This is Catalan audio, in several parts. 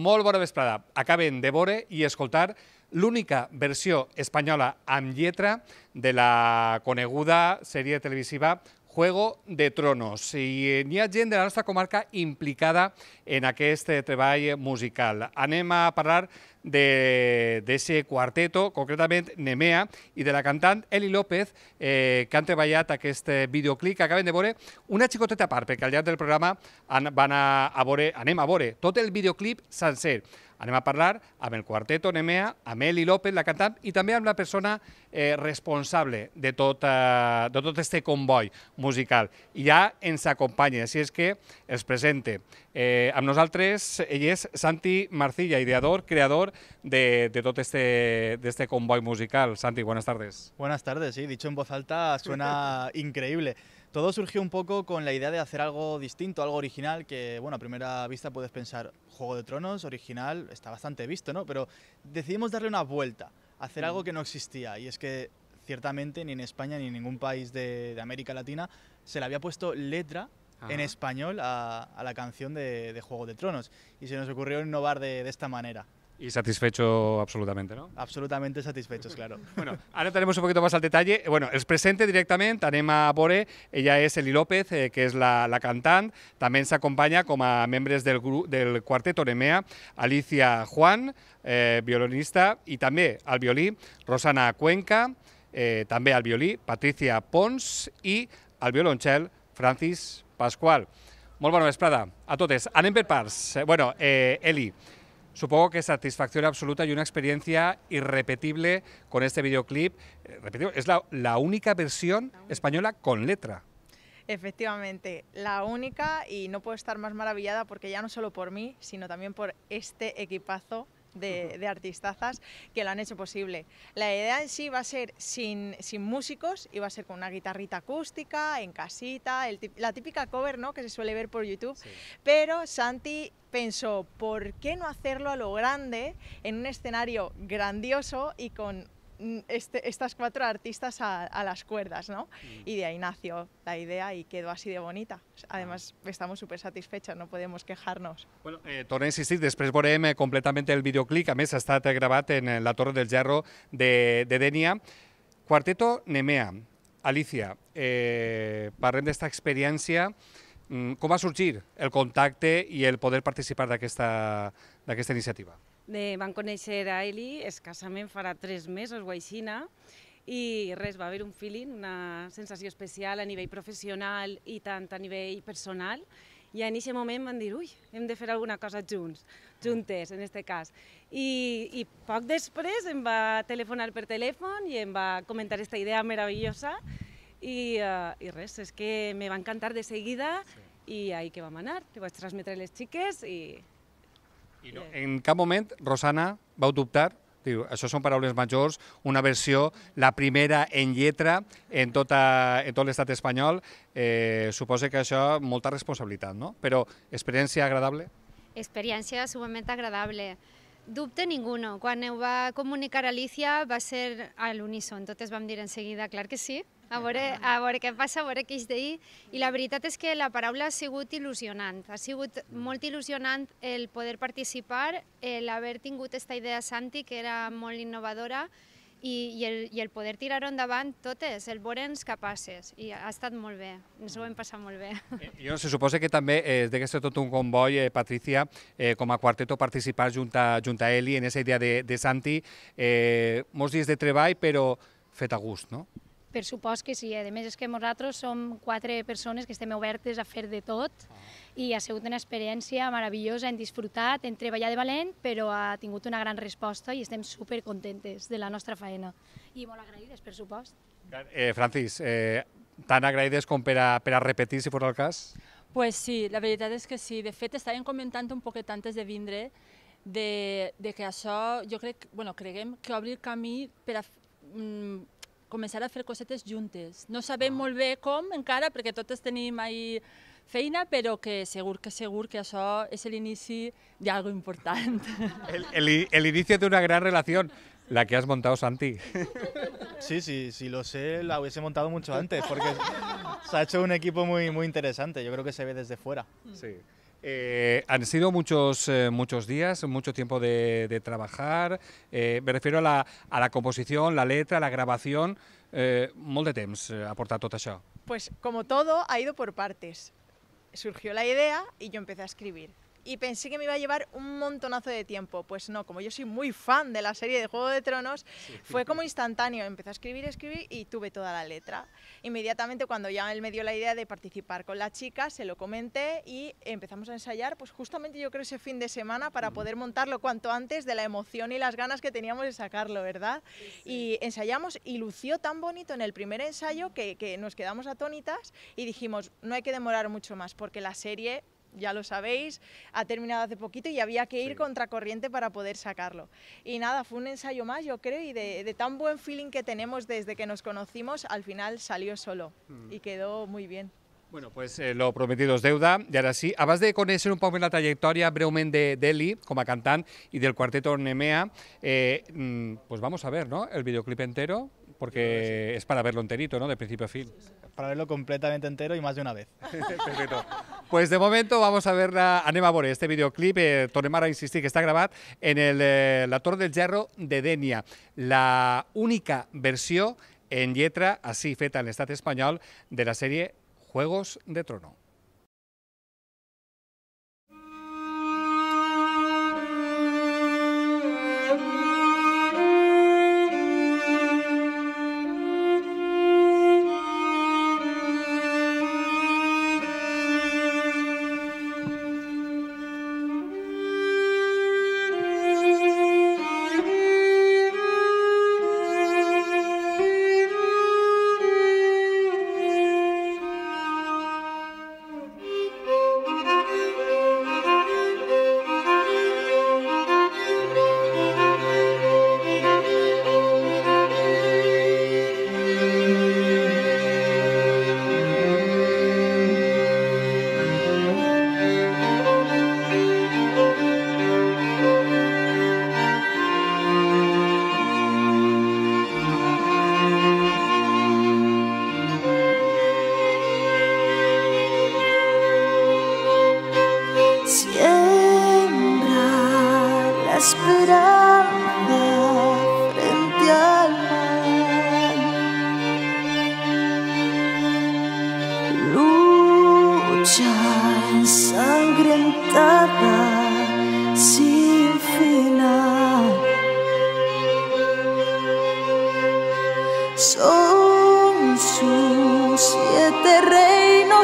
molt bona vesprada. Acaben de veure i escoltar l'única versió espanyola amb lletra de la coneguda sèrie televisiva Juego de Tronos. I n'hi ha gent de la nostra comarca implicada en aquest treball musical. Anem a parlar d'aquest quarteto, concretament Nemea, i de la cantant Eli López, eh, que han treballat aquest videoclip que acaben de veure una xicoteta a part, perquè al llarg del programa van a, a veure, anem a veure tot el videoclip sencer. Anem a parlar amb el quarteto Nemea, amb Eli López, la cantant, i també amb la persona eh, responsable de tot, eh, de tot este comboi musical. I ja ens acompanya, així és que els presente. Eh, amb nosaltres, ell és Santi Marcilla, ideador, creador de, de tot este, de este comboi musical. Santi, buenas tardes. Buenas tardes, sí, dicho en voz alta suena increíble. Todo surgió un poco con la idea de hacer algo distinto, algo original, que bueno, a primera vista puedes pensar, Juego de Tronos, original, está bastante visto, ¿no? Pero decidimos darle una vuelta, hacer algo que no existía, y es que ciertamente ni en España ni en ningún país de, de América Latina se le había puesto letra en Ajá. español a, a la canción de, de Juego de Tronos, y se nos ocurrió innovar de, de esta manera. Y satisfecho absolutamente, ¿no? Absolutamente satisfechos, claro. Bueno, ahora tenemos un poquito más al detalle. Bueno, els presente directament, anem a veure, ella és Eli López, eh, que és la, la cantant, també ens acompanya com a membres del, del quartet Oremea, Alicia Juan, eh, violonista, i també al violí, Rosana Cuenca, eh, també al violí, Patricia Pons, i al violoncel, Francis Pascual. Molt bona vesprada a totes. Anem per parts. Eh, Bueno, eh, Eli, Supongo que satisfacción absoluta y una experiencia irrepetible con este videoclip. Eh, es la, la única versión española con letra. Efectivamente, la única y no puedo estar más maravillada porque ya no solo por mí, sino también por este equipazo de, de artistazas que lo han hecho posible. La idea en sí va a ser sin, sin músicos y va a ser con una guitarrita acústica, en casita, el la típica cover ¿no? que se suele ver por YouTube. Pero Santi pensó, ¿por qué no hacerlo a lo grande, en un escenario grandioso y con este- estas cuatro artistas a, a las cuerdas, ¿no? Y de ahí nació la idea y quedó así de bonita. Además, estamos súper satisfechos, no podemos quejarnos. Bueno, eh, torno a insistir, després veurem eh, completament el videoclip, a més ha estat gravat en eh, la Torre del Gerro de, de Denia. Quarteto Nemea, Alicia, eh, parlem d'esta experiència, mm, com va sorgir el contacte i el poder participar d'aquesta iniciativa? De, van conèixer a Eli escassament farà tres mesos o aixina i res, va haver un feeling, una sensació especial a nivell professional i tant a nivell personal. I en aquest moment van dir, ui, hem de fer alguna cosa junts, juntes en este cas. I, i poc després em va telefonar per telèfon i em va comentar aquesta idea meravellosa. I, uh, i res, és que me va encantar de seguida i ahí que vam anar, li vaig transmetre les xiques i I no, en cap moment Rosana vau dubtar Diu, això són paraules majors, una versió, la primera en lletra en, tota, en tot l'estat espanyol. Eh, suposa que això, molta responsabilitat, no? Però experiència agradable? Experiència sumament agradable. Dubte ninguno. Quan ho va comunicar Alicia va ser a l'uníson. Totes vam dir en seguida, clar que sí, a veure, a veure què passa, a veure què és d'ahir. I la veritat és que la paraula ha sigut il·lusionant. Ha sigut molt il·lusionant el poder participar, l'haver tingut aquesta idea Santi, que era molt innovadora, i, i, el, i el poder tirar-ho endavant totes, el veure'ns capaces. I ha estat molt bé, ens ho hem passat molt bé. Eh, jo se suposa que també eh, de que ser tot un comboi, eh, Patricia, eh, com a quarteto participar junt a, junt a Eli en aquesta idea de, de Santi, eh, molts dies de treball, però fet a gust, no? Per supost que sí. A més, és que nosaltres som quatre persones que estem obertes a fer de tot i ha sigut una experiència meravellosa, hem disfrutat, hem treballat de valent, però ha tingut una gran resposta i estem super contentes de la nostra feina. I molt agraïdes, per supost. Eh, Francis, eh, tan agraïdes com per a, per a repetir, si fos el cas? Pues sí, la veritat és que sí. De fet, estàvem comentant un poquet antes de vindre de, de que això, jo crec, bueno, creguem que obri el camí per a mm, començar a fer cosetes juntes. No sabem molt bé com encara, perquè totes tenim ahí feina, però que segur que segur que això és l'inici d'algo important. El, el, el inicio de una gran relación. la que has montado, Santi. Sí, sí, sí, lo sé, la hubiese montado mucho antes, porque se ha hecho un equipo muy, muy interesante. Yo creo que se ve desde fuera. Sí. Eh, han sido muchos, eh, muchos días, mucho tiempo de, de trabajar. Eh, me refiero a la, a la composición, la letra, la grabación. Eh, molt de temps eh, ha portat tot això. Pues como todo, ha ido por partes. Surgió la idea y yo empecé a escribir. Y pensé que me iba a llevar un montonazo de tiempo. Pues no, como yo soy muy fan de la serie de Juego de Tronos, fue como instantáneo. Empecé a escribir, escribir y tuve toda la letra. Inmediatamente cuando ya él me dio la idea de participar con la chica, se lo comenté y empezamos a ensayar, pues justamente yo creo ese fin de semana para poder montarlo cuanto antes de la emoción y las ganas que teníamos de sacarlo, ¿verdad? Y ensayamos y lució tan bonito en el primer ensayo que, que nos quedamos atónitas y dijimos, no hay que demorar mucho más porque la serie ya lo sabéis, ha terminado hace poquito y había que ir Sí. contracorriente para poder sacarlo. Y nada, fue un ensayo más, yo creo, y de, de tan buen feeling que tenemos desde que nos conocimos, al final salió solo y quedó muy bien. Bueno, pues eh, lo prometido es deuda, i ara sí. Abans de conèixer un poc més la trajectòria breument de d'Eli com a cantant i del cuarteto Nemea, eh, mm, pues vamos a ver, ¿no? El videoclip entero, porque es para verlo enterito, ¿no? De principio a fin. Para verlo completamente entero y más de una vez. Perfecto. Pues de momento vamos a ver a veure este videoclip, eh, tornem ara a insistir que està gravat en el, eh, la Torre del Gerro de Dènia, la única versió en lletra així feta en l'estat espanyol de la sèrie Juegos de Trono.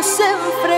sempre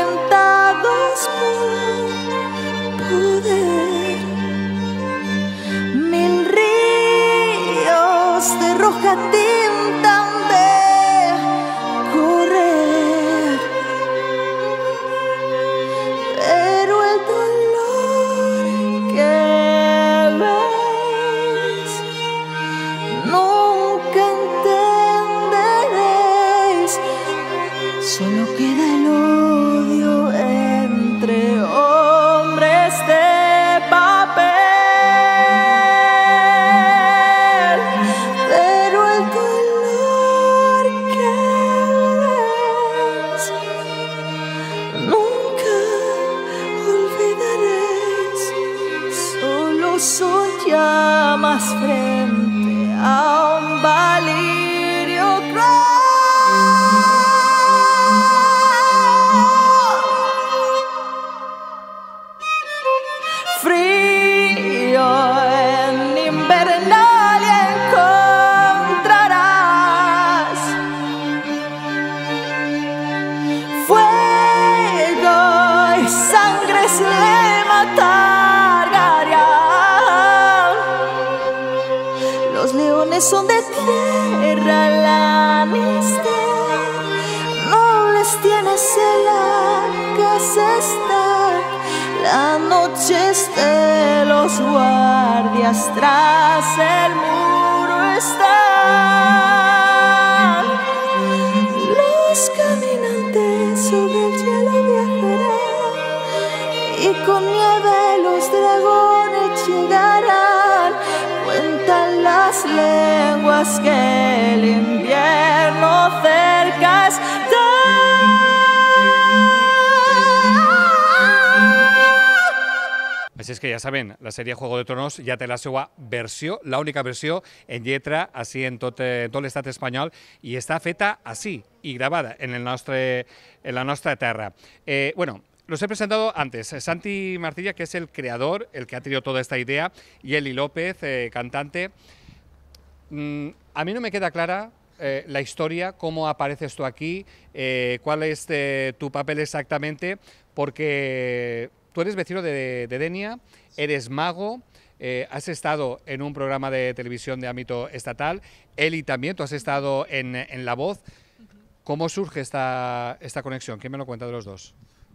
Los leones son de tierra, la no les tienes en la casa estar. La noche de los guardias tras el muro están. Es que el invierno cerca está. Així que ja saben, la sèrie Juego de Tronos ja té la seva versió, l'única versió en lletra, així en tot, eh, tot l'estat espanyol, i està feta així, i gravada en, el nostre, en la nostra terra. Eh, bueno, los he presentado antes. Santi Martilla, que es el creador, el que ha tenido toda esta idea, y Eli López, eh, cantante. Mm, a mí no me queda clara eh, la historia, cómo apareces tú aquí, eh, cuál es eh, tu papel exactamente, porque tú eres vecino de, de Denia, eres mago, eh, has estado en un programa de televisión de ámbito estatal, Eli también, tú has estado en, en La Voz. ¿Cómo surge esta, esta conexión? ¿Quién me lo cuenta de los dos?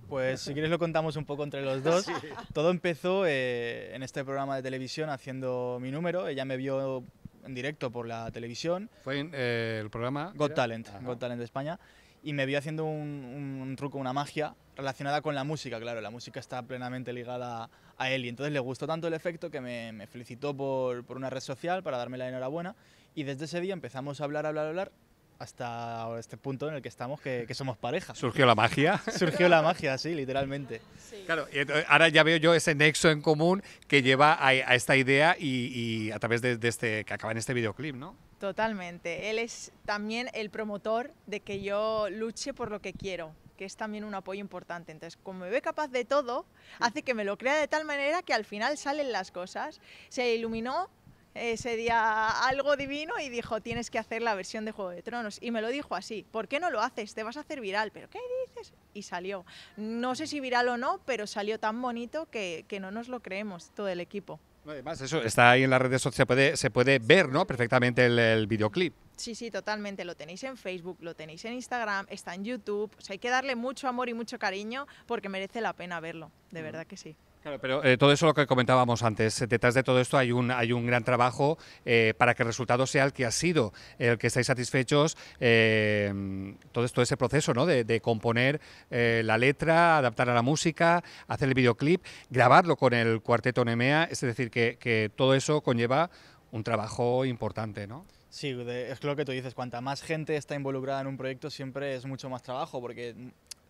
Pues si quieres lo contamos un poco entre los dos. Todo empezó eh, en este programa de televisión haciendo mi número. Ella me vio en directo por la televisión. Fue en, eh, el programa Got era- Talent, Ajá. Got Talent de España, y me vio haciendo un, un truco, una magia relacionada con la música, claro, la música está plenamente ligada a él y entonces le gustó tanto el efecto que me, me felicitó por, por una red social para darme la enhorabuena y desde ese día empezamos a hablar, hablar, hablar hasta este punto en el que estamos, que, que somos pareja. Surgió la magia. Surgió la magia, sí, literalmente. Claro, y ento- ahora ya veo yo ese nexo en común que lleva a, a esta idea y, y a través de, de este que acaba en este videoclip, ¿no? Totalmente. Él es también el promotor de que yo luche por lo que quiero, que es también un apoyo importante. Entonces, como me ve capaz de todo, hace que me lo crea de tal manera que al final salen las cosas. Se iluminó ese día algo divino y dijo, tienes que hacer la versión de Juego de Tronos. Y me lo dijo así, ¿por qué no lo haces? Te vas a hacer viral. ¿Pero qué dices? Y salió. No sé si viral o no, pero salió tan bonito que, que no nos lo creemos todo el equipo. Además, eso está ahí en las redes sociales, se puede, se puede ver ¿no? perfectamente el, el videoclip. Sí, sí, totalmente. Lo tenéis en Facebook, lo tenéis en Instagram, está en YouTube. O sea, hay que darle mucho amor y mucho cariño porque merece la pena verlo. De verdad que sí. Claro, pero eh, todo eso lo que comentábamos antes, detrás de todo esto hay un, hay un gran trabajo eh, para que el resultado sea el que ha sido, el que estáis satisfechos, eh, todo, esto, ese proceso ¿no? de, componer eh, la letra, adaptar a la música, hacer el videoclip, grabarlo con el cuarteto Nemea, es decir, que, que todo eso conlleva un trabajo importante, ¿no? Sí, de- es lo que tú dices, cuanta más gente está involucrada en un proyecto siempre es mucho más trabajo porque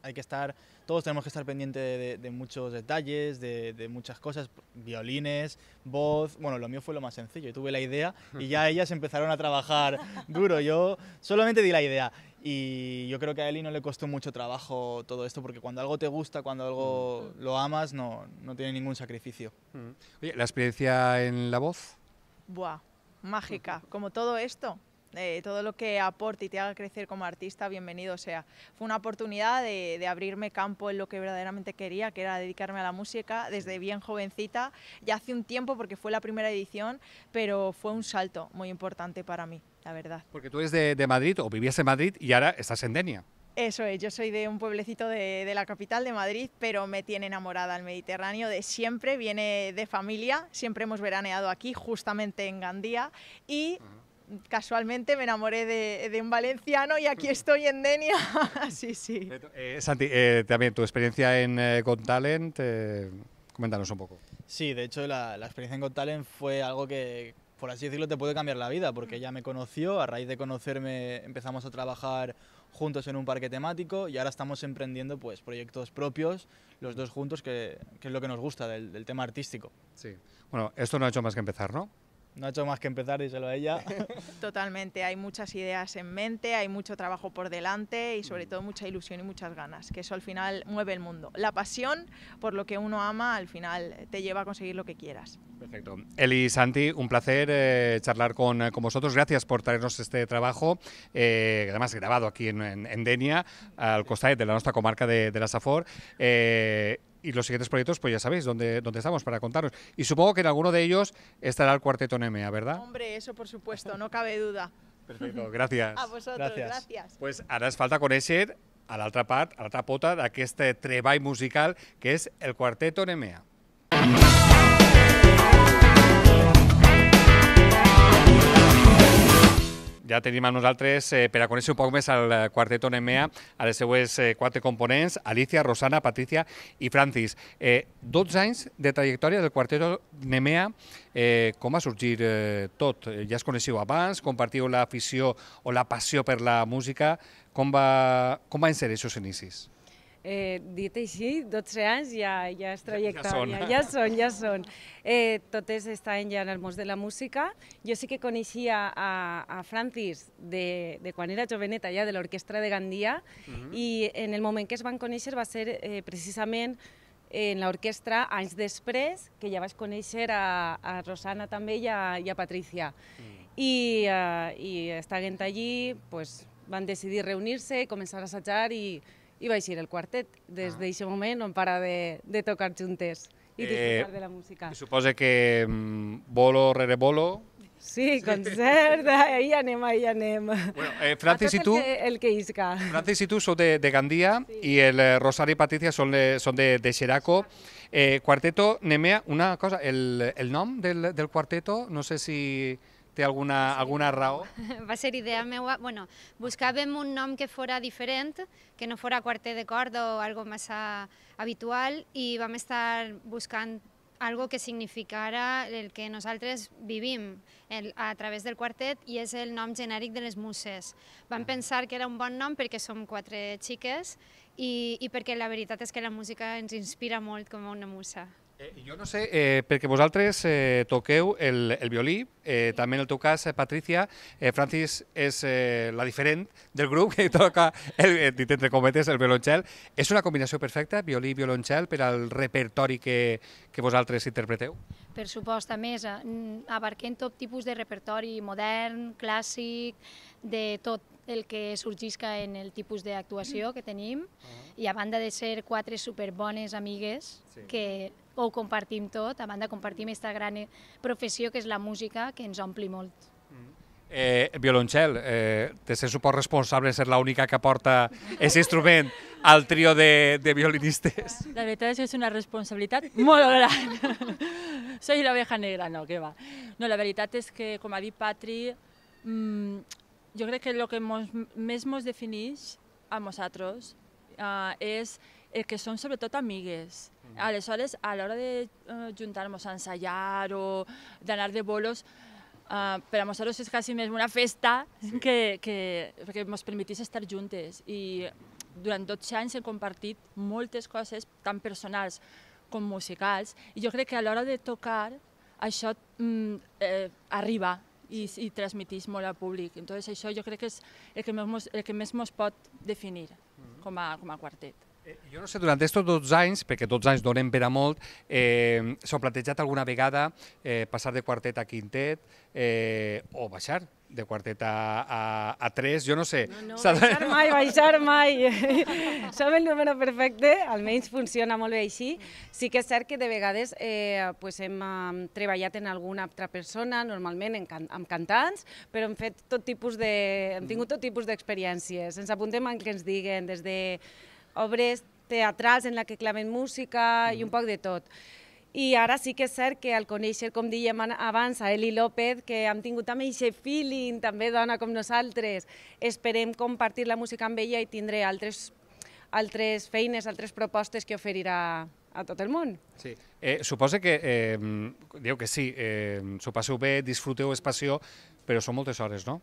hay que estar, todos tenemos que estar pendientes de, de muchos detalles, de, de muchas cosas, violines, voz, bueno, lo mío fue lo más sencillo, yo tuve la idea y ya ellas empezaron a trabajar duro, yo solamente di la idea y yo creo que a Eli no le costó mucho trabajo todo esto porque cuando algo te gusta, cuando algo lo amas, no, no tiene ningún sacrificio. Oye, la experiencia en la voz, Buah, mágica. Como todo esto, eh, todo lo que aporte y te haga crecer como artista, bienvenido sea. Fue una oportunidad de, de abrirme campo en lo que verdaderamente quería, que era dedicarme a la música desde bien jovencita, ya hace un tiempo porque fue la primera edición, pero fue un salto muy importante para mí, la verdad. porque tú eres de, de Madrid o vivías en Madrid y ahora estás en Denia. Eso es, yo soy de un pueblecito de, de la capital de Madrid, pero me tiene enamorada al Mediterráneo de siempre, viene de familia, siempre hemos veraneado aquí, justamente en Gandía, y casualmente me enamoré de, de un valenciano y aquí estoy en Denia. sí, sí. Eh, Santi, eh, también tu experiencia en eh, Got Talent, eh, coméntanos un poco. Sí, de hecho la, la experiencia en Got Talent fue algo que, por así decirlo, te puede cambiar la vida, porque ella me conoció, a raíz de conocerme empezamos a trabajar juntos en un parque temático y ahora estamos emprendiendo pues, proyectos propios, los dos juntos, que, que es lo que nos gusta del, del tema artístico. Sí. Bueno, esto no ha hecho más que empezar, ¿no? No ha hecho más que empezar, díselo a ella. Totalmente, hay muchas ideas en mente, hay mucho trabajo por delante y sobre todo mucha ilusión y muchas ganas, que eso al final mueve el mundo. La pasión por lo que uno ama al final te lleva a conseguir lo que quieras. Perfecto. Eli Santi, un placer eh, charlar con, eh, con vosotros. Gracias por traernos este trabajo, eh, además grabado aquí en, en, en Denia, al costat de la nuestra comarca de, de la Safor. Eh, y los siguientes proyectos, pues ya sabéis dónde, dónde estamos para contaros. Y supongo que en alguno de ellos estará el cuarteto Nemea, ¿verdad? Hombre, eso por supuesto, no cabe duda. Perfecto, gracias. A vosotros, Gracias. gracias. Pues ens falta conèixer a l'altra part, a l'altra pota d'aquest treball musical que és el Quarteto Nemea. Ja tenim amb nosaltres, eh, per a conèixer un poc més el eh, quarteto Nemea, a les seues eh, quatre components, Alicia, Rosana, Patricia i Francis. Eh, 12 anys de trajectòria del quarteto Nemea, eh, com va sorgir eh, tot? Eh, Ja es coneixeu abans, compartiu l'afició o la passió per la música, com, va, com van ser aquests inicis? Eh, dit així, 12 anys ja, ja és trajectòria, són. ja són, ja són. Eh, totes estan ja en el món de la música. Jo sí que coneixia a, a Francis de, de quan era joveneta ja de l'orquestra de Gandia i en el moment que es van conèixer va ser eh, precisament en l'orquestra anys després, que ja vaig conèixer a, a Rosana també i a, i a Patricia. I, uh, i estiguent allí, pues, van decidir reunir-se, començar a assajar i, i va eixir el quartet. Des d'aquest moment no hem parat de, de tocar juntes i Eh, disfrutar de la música. Suposa que mm, bolo rere bolo... Sí, concert, ahí anem, ahí anem. Bueno, eh, Francis i tu... El que, el que isca. Francis i tu sou de, de Gandia i el eh, Rosario i Patricia són de, són de, de Xeraco. Eh, quarteto Nemea, una cosa, el, el nom del, del quarteto, no sé si té alguna, alguna raó. Va ser idea meua. Bueno, buscàvem un nom que fora diferent, que no fora quartet de corda o algo massa habitual i vam estar buscant algo que significara el que nosaltres vivim el, a través del quartet i és el nom genèric de les muses. Vam pensar que era un bon nom perquè som quatre xiques i, i perquè la veritat és que la música ens inspira molt com a una musa. Eh, jo no sé, eh, perquè vosaltres eh, toqueu el, el violí, eh, també en el teu cas, eh, Patricia, eh, Francis és eh, la diferent del grup que toca, el, eh, entre cometes, el violoncel. És una combinació perfecta, violí i violoncel, per al repertori que, que vosaltres interpreteu? Per supost, a més, eh, abarquem tot tipus de repertori modern, clàssic, de tot el que sorgisca en el tipus d'actuació que tenim, i a banda de ser quatre superbones amigues Sí. que ho compartim tot, a banda compartim aquesta gran eh, professió que és la música, que ens ompli molt. Eh, el violoncel, eh, te se supos responsable de ser l'única que porta aquest instrument al trio de, de violinistes. La veritat és que és una responsabilitat molt gran. Soy la oveja negra, no, que va. No, la veritat és que, com ha dit Patri, mmm, jo crec que el que mos, més ens defineix a nosaltres uh, és el que som sobretot amigues. Aleshores, a l'hora de uh, juntar-nos a ensaiar o d'anar de bolos, uh, per a nosaltres és quasi més una festa que, que, perquè ens permetís estar juntes. I durant 12 anys hem compartit moltes coses, tant personals com musicals, i jo crec que a l'hora de tocar això mm, eh, arriba i, i transmiteix molt al públic. Entonces això jo crec que és el que més, mos- el que més mos pot definir com a, com a quartet. Eh, Jo no sé, durant aquests 12 anys, perquè 12 anys donen per a molt, eh, s'ho ha plantejat alguna vegada eh, passar de quartet a quintet eh, o baixar de quartet a, a, a tres, jo no sé. No, no, baixar mai, baixar mai. Som el número perfecte, almenys funciona molt bé així. Sí que és cert que de vegades eh, pues hem eh, treballat en alguna altra persona, normalment en can amb cantants, però hem fet tot tipus de... hem tingut tot tipus d'experiències. Ens apuntem al que ens diguen, des de obres teatrals en la que claven música i un poc de tot. I ara sí que és cert que al conèixer, com dèiem an- abans, a Eli López, que hem tingut també aquest feeling, també dona com nosaltres, esperem compartir la música amb ella i tindré altres, altres feines, altres propostes que oferirà a tot el món. Sí. Eh, suposa que, eh, diu que sí, eh, s'ho passeu bé, disfruteu, és passió, però són moltes hores, no?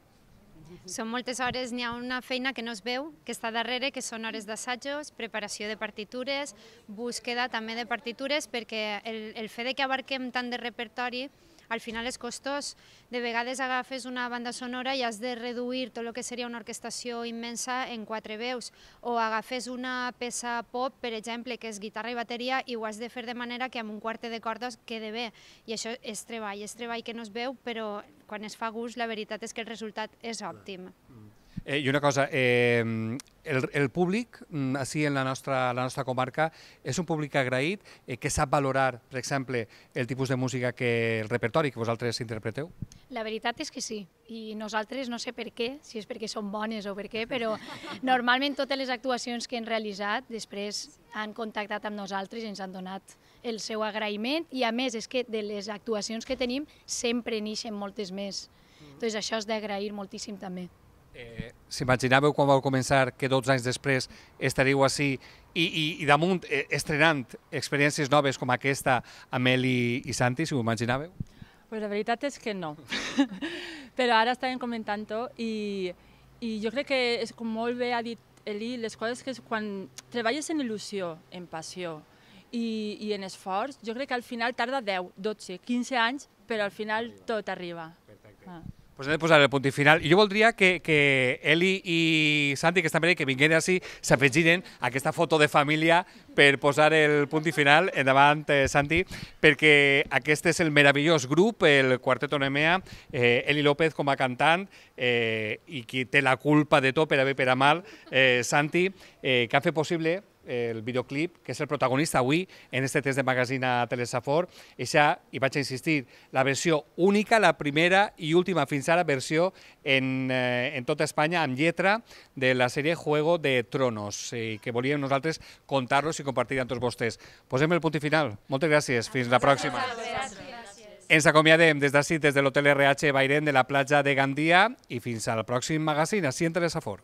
Són moltes hores, n'hi ha una feina que no es veu, que està darrere, que són hores d'assajos, preparació de partitures, búsqueda també de partitures, perquè el, el fet de que abarquem tant de repertori al final és costós. De vegades agafes una banda sonora i has de reduir tot el que seria una orquestació immensa en quatre veus, o agafes una peça pop, per exemple, que és guitarra i bateria, i ho has de fer de manera que amb un quartet de cordes quede bé. I això és treball, és treball que no es veu, però quan es fa gust, la veritat és que el resultat és òptim. Eh, I una cosa, eh, el, el públic, mm, així en la nostra, la nostra comarca, és un públic agraït, eh, que sap valorar, per exemple, el tipus de música que el repertori que vosaltres interpreteu? La veritat és que sí, i nosaltres no sé per què, si és perquè són bones o per què, però normalment totes les actuacions que han realitzat després han contactat amb nosaltres i ens han donat el seu agraïment i a més és que de les actuacions que tenim sempre n'ixen moltes més. Doncs això és d'agrair moltíssim també. Eh, S'imaginàveu quan vau començar que 12 anys després estaríeu així i, i, i damunt eh, estrenant experiències noves com aquesta amb Eli i Santi, si ho imaginàveu? Pues la veritat és que no. Però ara estàvem comentant-ho i, i jo crec que és com molt bé ha dit Eli, les coses que és quan treballes en il·lusió, en passió i, i en esforç, jo crec que al final tarda 10, 12, 15 anys, però al final tot arriba. Ah. Pues hem de posar el punt i final. I jo voldria que, que Eli i Santi, que estan bé, que vinguin així, s'afegiren a aquesta foto de família per posar el punt i final. Endavant, eh, Santi, perquè aquest és el meravellós grup, el Quarteto Nemea, eh, Eli López com a cantant, eh, i qui té la culpa de tot, per a bé per a mal, eh, Santi, eh, que ha fet possible el videoclip, que és el protagonista avui en este test de magazine a Telesafor. Eixa, i vaig a insistir, la versió única, la primera i última fins ara versió en, eh, en tota Espanya amb lletra de la sèrie Juego de Tronos, i que volíem nosaltres contar-los i compartir amb tots vostès. Posem el punt i final. Moltes gràcies. Fins la pròxima. Ens acomiadem des d'ací, des de l'Hotel RH Bairén de la platja de Gandia i fins al pròxim magazine, així en Telesafor.